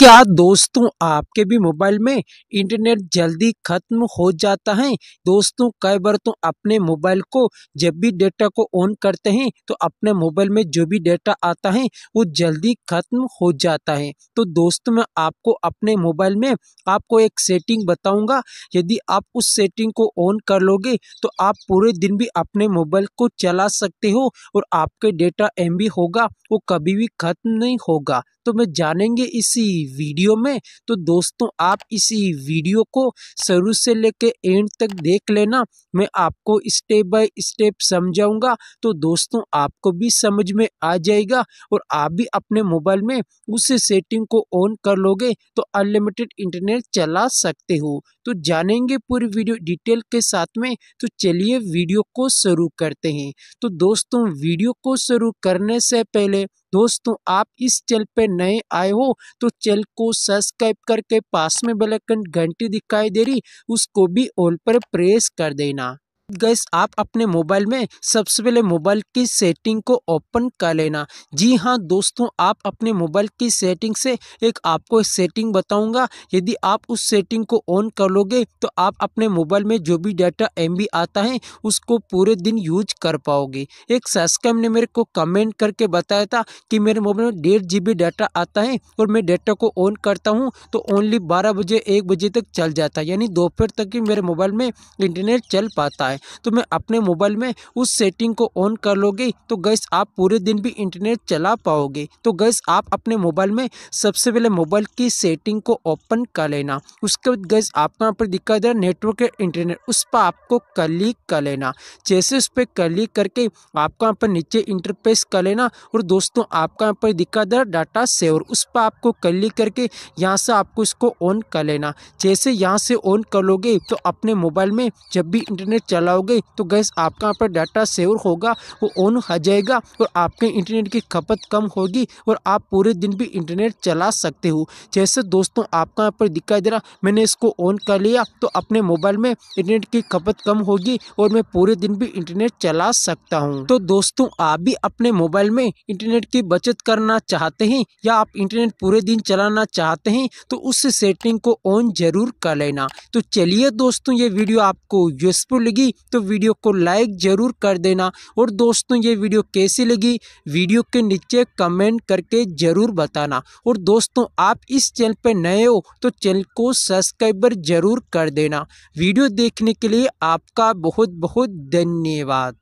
क्या दोस्तों आपके भी मोबाइल में इंटरनेट जल्दी ख़त्म हो जाता है? दोस्तों, कई बार तो अपने मोबाइल को जब भी डेटा को ऑन करते हैं तो अपने मोबाइल में जो भी डेटा आता है, वो जल्दी ख़त्म हो जाता है। तो दोस्तों, मैं आपको अपने मोबाइल में आपको एक सेटिंग बताऊँगा। यदि आप उस सेटिंग को ऑन कर लोगे तो आप पूरे दिन भी अपने मोबाइल को चला सकते हो और आपके डेटा एम होगा, वो कभी भी ख़त्म नहीं होगा। तो मैं जानेंगे इसी वीडियो में। तो दोस्तों, आप इसी वीडियो को शुरू से लेके एंड तक देख लेना। मैं आपको स्टेप बाय स्टेप समझाऊँगा। तो दोस्तों, आपको भी समझ में आ जाएगा और आप भी अपने मोबाइल में उस सेटिंग को ऑन कर लोगे तो अनलिमिटेड इंटरनेट चला सकते हो। तो जानेंगे पूरी वीडियो डिटेल के साथ में। तो चलिए वीडियो को शुरू करते हैं। तो दोस्तों, वीडियो को शुरू करने से पहले, दोस्तों, आप इस चैनल पर नए आए हो तो चैनल को सब्सक्राइब करके पास में बेल आइकन घंटी दिखाई दे रही, उसको भी ऑल पर प्रेस कर देना। गैस, आप अपने मोबाइल में सबसे पहले मोबाइल की सेटिंग को ओपन कर लेना। जी हाँ दोस्तों, आप अपने मोबाइल की सेटिंग से एक आपको सेटिंग बताऊँगा। यदि आप उस सेटिंग को ऑन कर लोगे तो आप अपने मोबाइल में जो भी डाटा एमबी आता है, उसको पूरे दिन यूज़ कर पाओगे। एक सब्सक्राइब ने मेरे को कमेंट करके बताया था कि मेरे मोबाइल में डेढ़ जी डाटा आता है और मैं डाटा को ऑन करता हूँ तो ओनली बारह बजे, एक बजे तक चल जाता है। यानी दोपहर तक ही मेरे मोबाइल में इंटरनेट चल पाता है। तो मैं अपने मोबाइल में उस सेटिंग को ऑन कर लोगे तो गैस आप पूरे दिन भी इंटरनेट चला पाओगे। तो गैस आप अपने मोबाइल में सबसे पहले मोबाइल की सेटिंग को ओपन कर लेना। उसके बाद गैस आपको यहाँ पर दिखाई दे रहा नेटवर्क इंटरनेट उस पर आपको क्लिक कर लेना। जैसे उस पर क्लिक करके आपको यहाँ पर नीचे इंटरपेस कर लेना और दोस्तों आपका यहाँ पर दिखा दे रहा डाटा सेवर उस पर आपको क्लिक करके यहाँ से आपको इसको ऑन कर लेना। जैसे यहाँ से ऑन कर लोगे तो अपने मोबाइल में जब भी इंटरनेट चलाओगे तो गैस आपका यहाँ पर डाटा सेवर होगा, वो ऑन हो जाएगा और आपके इंटरनेट की खपत कम होगी और आप पूरे दिन भी इंटरनेट चला सकते हो। जैसे दोस्तों, आपका यहाँ पर दिखाई दे रहा, मैंने इसको ऑन कर लिया तो अपने मोबाइल में इंटरनेट की खपत कम होगी और मैं पूरे दिन भी इंटरनेट चला सकता हूँ। तो दोस्तों, आप भी अपने मोबाइल में इंटरनेट की बचत करना चाहते हैं या आप इंटरनेट पूरे दिन चलाना चाहते हैं तो उस सेटिंग को ऑन ज़रूर कर लेना। तो चलिए दोस्तों, ये वीडियो आपको यूजफुल लगी तो वीडियो को लाइक ज़रूर कर देना। और दोस्तों, ये वीडियो कैसी लगी? वीडियो के नीचे कमेंट करके ज़रूर बताना। और दोस्तों, आप इस चैनल पर नए हो तो चैनल को सब्सक्राइबर ज़रूर कर देना। वीडियो देखने के लिए आपका बहुत बहुत धन्यवाद।